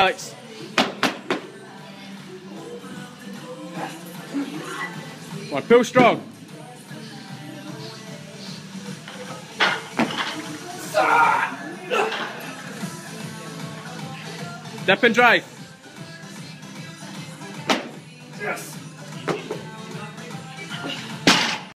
Alex. Come on, pull strong. Dip and drive. Yes.